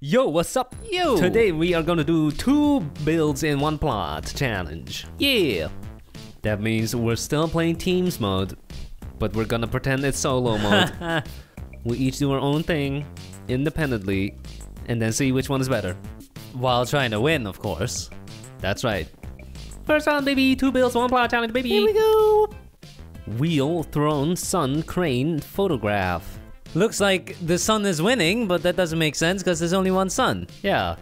Yo, what's up? Yo! Today we are gonna do two builds in one plot challenge. Yeah! That means we're still playing teams mode, but we're gonna pretend it's solo mode. we each do our own thing, independently, and then see which one is better. While trying to win, of course. That's right. First round, baby! Two builds, one plot challenge, baby! Here we go! Wheel, throne, sun, crane, photograph. Looks like the sun is winning, but that doesn't make sense because there's only one sun. Yeah.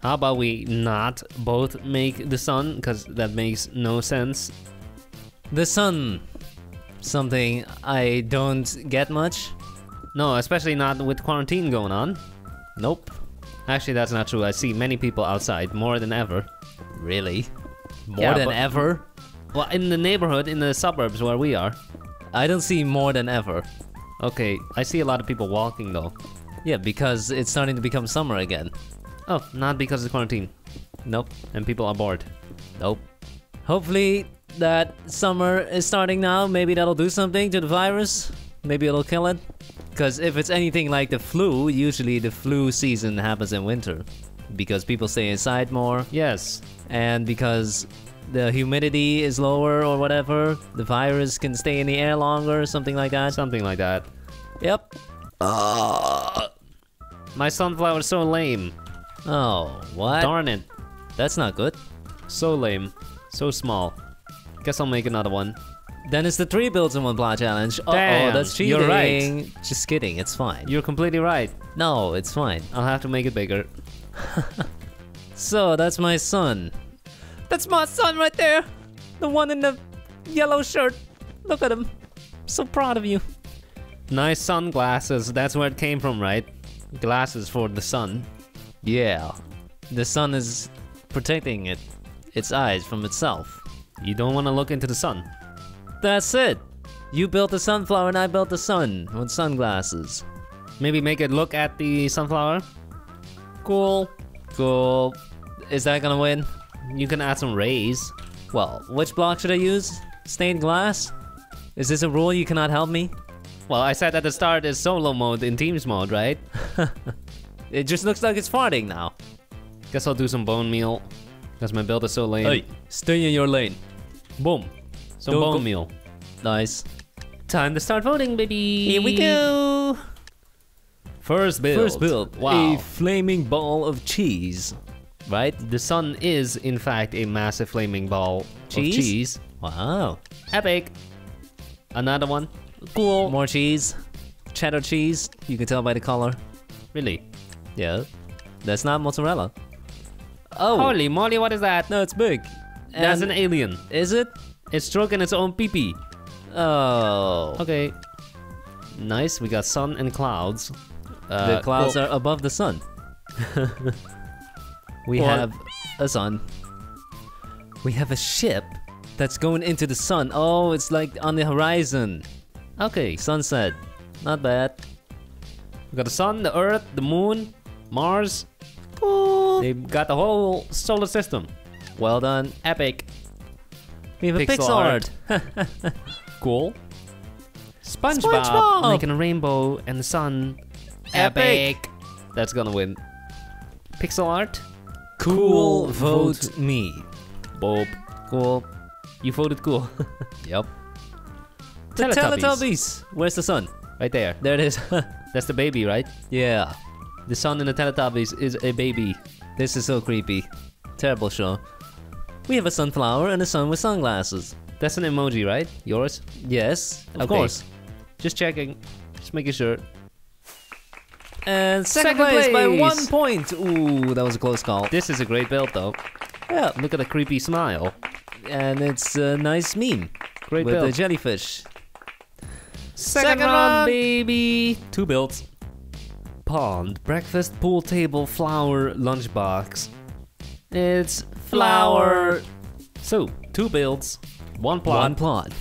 How about we not both make the sun? Because that makes no sense. The sun. Something I don't get much. No, especially not with quarantine going on. Nope. Actually, that's not true. I see many people outside, more than ever. Really? More Yeah, than ever? Well, in the neighborhood, in the suburbs where we are. I don't see more than ever. Okay, I see a lot of people walking though. Yeah, because it's starting to become summer again. Oh, not because of quarantine. Nope. And people are bored. Nope. Hopefully that summer is starting now. Maybe that'll do something to the virus. Maybe it'll kill it. Because if it's anything like the flu, usually the flu season happens in winter. Because people stay inside more, Yes. and because the humidity is lower or whatever, the virus can stay in the air longer, or something like that. Something like that. Yep. My sunflower's so lame. Oh, what? Darn it. That's not good. So lame. So small. Guess I'll make another one. Then it's the three builds in one plot challenge. Uh oh, that's cheating. you're right. Just kidding, it's fine. You're completely right. No, it's fine. I'll have to make it bigger. So that's my son. That's my son right there. The one in the yellow shirt. Look at him. So proud of you. Nice sunglasses. That's where it came from, right? Glasses for the sun. Yeah. The sun is protecting it, its eyes from itself. You don't want to look into the sun. That's it. You built a sunflower and I built a sun with sunglasses. Maybe make it look at the sunflower. Cool. Cool. Is that gonna win? You can add some rays. Well, which block should I use? Stained glass? Is this a rule you cannot help me? Well, I said at the start it's solo mode in teams mode, right? It just looks like it's farting now. Guess I'll do some bone meal. Because my build is so lame. stay in your lane. Boom. Some Don't bone meal. Nice. Time to start voting, baby. Here we go. First build. First build. Wow. A flaming ball of cheese. Right? The sun is, in fact, a massive flaming ball Cheese? of cheese. Wow. Epic. Another one. Cool. More cheese. Cheddar cheese. You can tell by the color. Really? Yeah. That's not mozzarella. Oh. Holy moly, what is that? No, it's big. That's an alien. Is it? It's stroking its own pee-pee. Oh. Okay. Nice, we got sun and clouds. The Uh, clouds cool. are above the sun. we Well- have a sun. We have a ship that's going into the sun. Oh, it's like on the horizon. Okay, Sunset. Not bad. we got the sun, the earth, the moon, Mars. Cool. They got the whole solar system. Well done. Epic. We have a Pixel pixel art. art. Cool. SpongeBob, SpongeBob! making a rainbow and the sun. Epic. That's gonna win. Pixel art. Cool. vote Vote me. Bob. Cool. You voted cool. Yep. The Teletubbies. Teletubbies. Where's the sun? right there. There it is. That's the baby, right? yeah. The sun in the Teletubbies is a baby. This is so creepy. Terrible show. We have a sunflower and a sun with sunglasses. That's an emoji, right? Yours? Yes, of Okay. course. Just checking. Just making sure. And second, Second place, by one point. Ooh, that was a close call. This is a great build, though. Yeah, Look at the creepy smile. and it's a nice meme Great with build. With the jellyfish. Second, Second round, round. baby. Two builds. Pond, breakfast, pool table, flower, lunchbox. It's flower. So, two builds, one plot. One plot.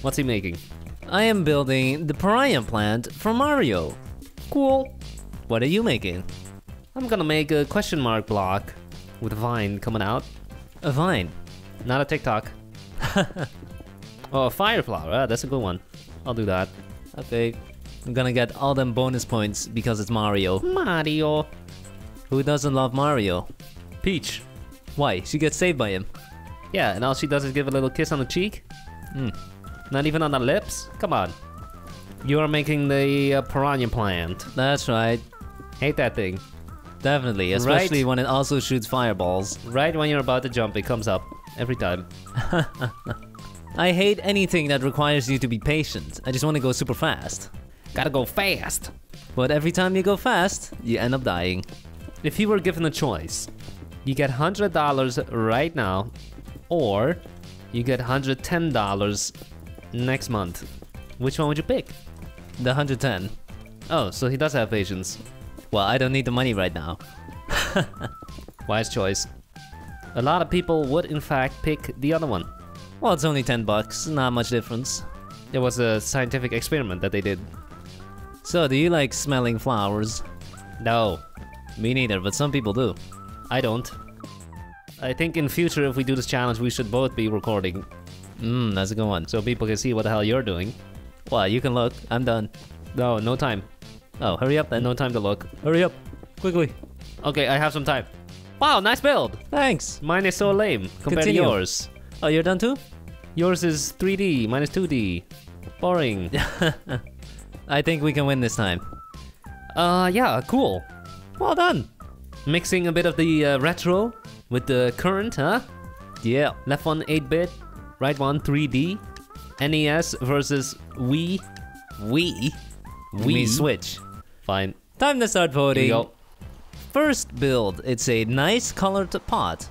What's he making? I am building the Piranha plant for Mario. Cool. What are you making? I'm gonna make a question mark block with a vine coming out. A vine. Not a TikTok. oh, a fire flower. Ah, that's a good one. I'll do that. Okay. I'm gonna get all them bonus points because it's Mario. Mario. Who doesn't love Mario? Peach. Why? She gets saved by him. Yeah, and all she does is give a little kiss on the cheek. Hmm. Not even on the lips. Come on. You are making the uh, piranha plant. That's right. Hate that thing. Definitely, especially when it also shoots fireballs. Right when you're about to jump, it comes up every time. I hate anything that requires you to be patient. I just want to go super fast. Gotta go fast. But every time you go fast, you end up dying. If you were given a choice, you get $100 right now, or you get $110 next month. Which one would you pick? The 110. Oh, so he does have patience. Well, I don't need the money right now. Wise choice. A lot of people would in fact pick the other one. Well, it's only 10 bucks, not much difference. It was a scientific experiment that they did. So, do you like smelling flowers? No, Me neither, but some people do. I don't. I think in future if we do this challenge we should both be recording Mmm, that's a good one. so people can see what the hell you're doing. Well, you can look. I'm done. No, no time. Oh, hurry up then. No time to look. Hurry up. Quickly. Okay, I have some time. Wow, nice build! Thanks. Mine is so lame compared Continue. to yours. Oh, you're done too? Yours is 3D, mine is 2D. Boring. I think we can win this time. uh, yeah, cool. Well done. Mixing a bit of the uh, retro with the current, huh? Yeah. Left one 8-bit, right one 3D. NES versus Wii. Wii? We switch. Fine. Time to start voting. First build. It's a nice colored pot.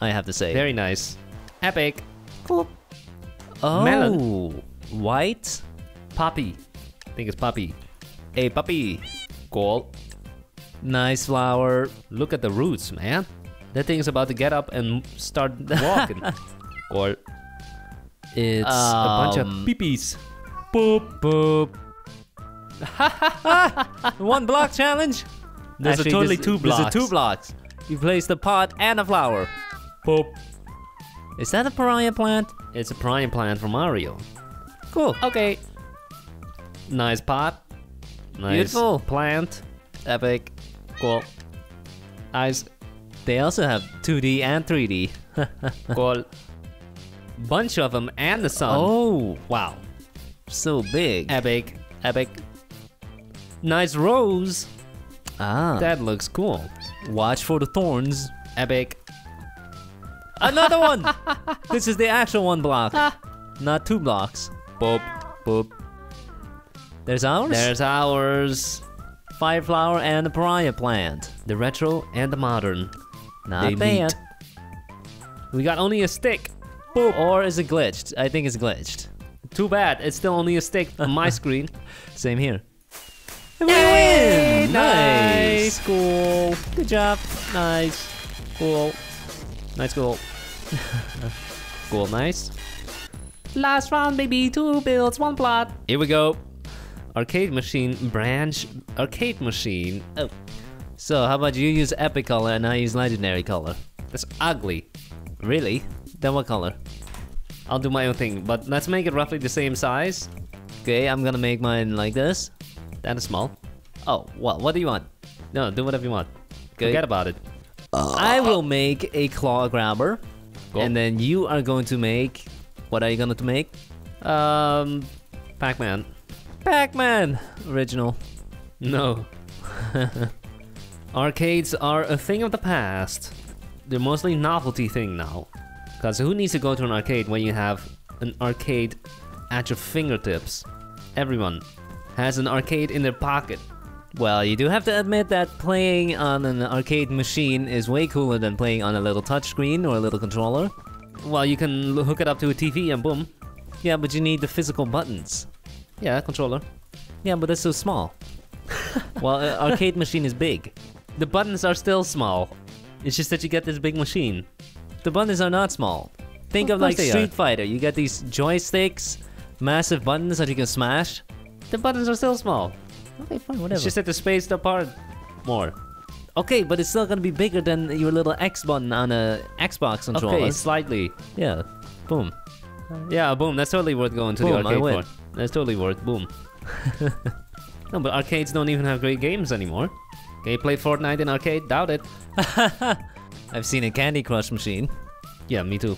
I have to say. Very nice. Epic. cool. Oh. Melon. White. Poppy. I think it's Poppy. A puppy. Cool. Nice flower. Look at the roots, man. That thing's about to get up and start walking. or it's a bunch of Um, peepees. Boop boop. One block challenge. There's a totally two There's blocks. a two blocks. You place the pot and a flower. Boop. Is that a piranha plant? It's a prime plant from Mario. Cool. Okay. Nice pot. Nice Beautiful. plant. Epic. Cool. Nice. They also have 2D and 3D. Cool. Bunch of them and the sun. Oh, Wow. so big. Epic. Epic. Nice rose. Ah. That looks cool. Watch for the thorns. Epic. Another one. this is the actual one block, not two blocks. Boop. Boop. There's ours. There's ours. fire flower and the Piranha plant. The retro and the modern. Not They bad. We got only a stick. Or is it glitched? I think it's glitched. Too bad. It's still only a stick on my screen. Same here. We Yay! win! Nice. Nice. Cool. Good job. Nice. Cool. Nice. Cool. cool. Nice. Last round, baby. Two builds, one plot. Here we go. Arcade machine branch. Arcade machine. Oh, So how about you use epic color and I use legendary color? that's ugly. Really? Then what color? I'll do my own thing, but let's make it roughly the same size. Okay, I'm gonna make mine like this. That is small. Oh, well, what do you want? No, do whatever you want. Okay. Forget about it. I will make a claw grabber. Cool. And then you are going to make. What are you going to make? Um, Pac-Man. Pac Man! Original. No. Arcades are a thing of the past. They're mostly novelty thing now. Cause who needs to go to an arcade when you have an arcade at your fingertips? Everyone has an arcade in their pocket. Well, you do have to admit that playing on an arcade machine is way cooler than playing on a little touchscreen or a little controller. Well, you can hook it up to a TV and boom. Yeah, but you need the physical buttons. Yeah, controller. Yeah, but that's so small. well, an arcade machine is big. The buttons are still small. It's just that you get this big machine. The buttons are not small. Think Of of, like Street are. Fighter. You get these joysticks, massive buttons that you can smash. The buttons are still small. Okay, fine, whatever. It's just that they're spaced apart more. Okay, but it's still gonna be bigger than your little X button on a Xbox controller. Okay, slightly. Yeah. Boom. Yeah, boom. That's totally worth going to Boom, the arcade for. That's totally worth. Boom. no, but arcades don't even have great games anymore. Can you play Fortnite in arcade? Doubt it. I've seen a Candy Crush machine. Yeah, me too.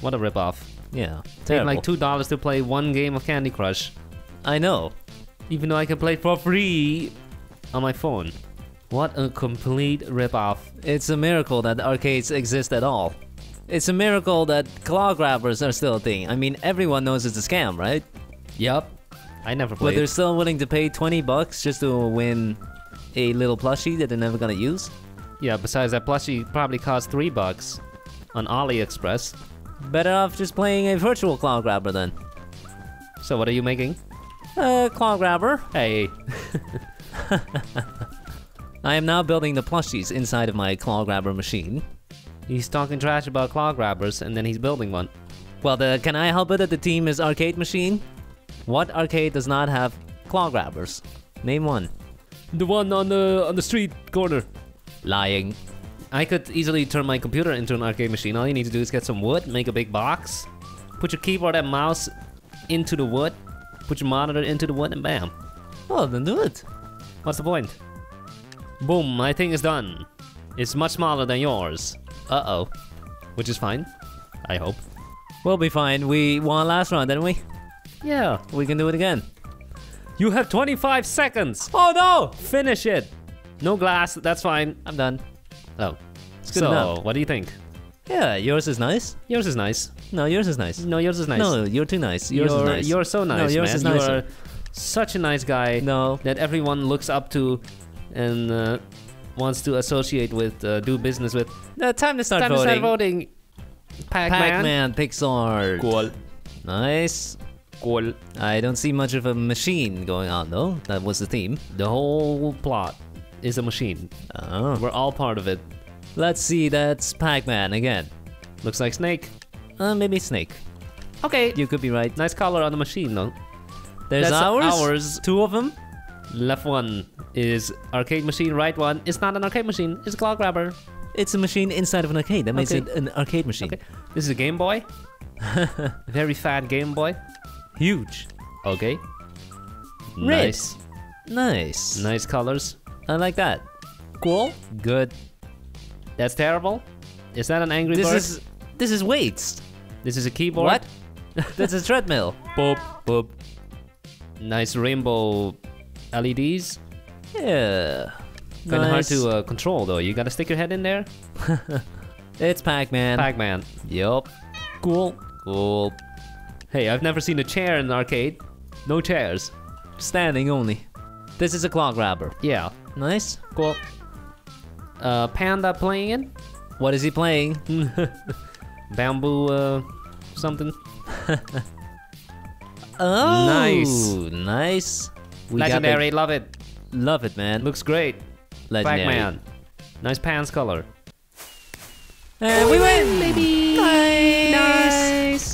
What a ripoff. Yeah, Take like two dollars to play one game of Candy Crush, I know. Even though I can play it for free on my phone. What a complete ripoff. It's a miracle that arcades exist at all. It's a miracle that claw grabbers are still a thing. I mean, everyone knows it's a scam, right? Yup. I never played. But they're still willing to pay 20 bucks just to win a little plushie that they're never gonna use. Yeah, besides that plushie probably cost three bucks on AliExpress. Better off just playing a virtual claw grabber then. So what are you making? Uh, claw grabber. Hey. I am now building the plushies inside of my claw grabber machine. He's talking trash about claw grabbers and then he's building one. Well, the, can I help it that the team is arcade machine? What arcade does not have claw grabbers? Name one. The one on the on the street corner. Lying. I could easily turn my computer into an arcade machine. All you need to do is get some wood, make a big box, put your keyboard and mouse into the wood, put your monitor into the wood, and bam. Well, then do it. What's the point? Boom, my thing is done. It's much smaller than yours. Uh oh. Which is fine. I hope. We'll be fine. We won last round, didn't we? Yeah. We can do it again. You have 25 seconds. Oh no! Finish it. No glass, that's fine. I'm done. Oh. It's good so, enough. what do you think? Yeah, yours is nice. Yours is nice. No, yours is nice. No, yours is nice. No, you're too nice. Yours you're, is nice. You're so nice, No, yours man. is You're such a nice guy No. that everyone looks up to and uh, wants to associate with, uh, do business with. Uh, time to start Time to voting. start voting. Pac-Man. Pac-Man Pixar. Cool. Nice. Cool. I don't see much of a machine going on though. That was the theme. The whole plot is a machine. Oh. We're all part of it. Let's see. That's Pac-Man again. Looks like Snake. Uh, maybe Snake. Okay. You could be right. Nice color on the machine, though. There's That's ours. ours. Two of them. Left one is arcade machine. Right one is not an arcade machine. It's a claw grabber. It's a machine inside of an arcade. That makes Okay. it an arcade machine. Okay. This is a Game Boy. Very fat Game Boy. Huge. Okay. Red. Nice. Nice. Nice colors. I like that. Cool. Good. That's terrible. Is that an angry This bird? is this is weights. This is a keyboard. What? That's a treadmill. Boop boop. Nice rainbow LEDs. Yeah. Kind of hard to uh, control though. You gotta stick your head in there. It's Pac-Man. Pac-Man. Yup. Cool. Cool. Hey, I've never seen a chair in an arcade. No chairs. Standing only. This is a claw grabber. Yeah. Nice. Cool. Uh, Panda playing it. What is he playing? Bamboo, uh, something. Oh, Nice. Nice. We Legendary. Love it. love it, man. Looks great. Legendary. Pac-Man. Nice pants color. And we win, baby. Nice.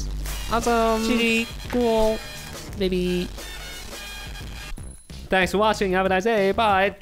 Nice. Awesome. GG. Cool. Baby. Thanks for watching. Have a nice day. Bye.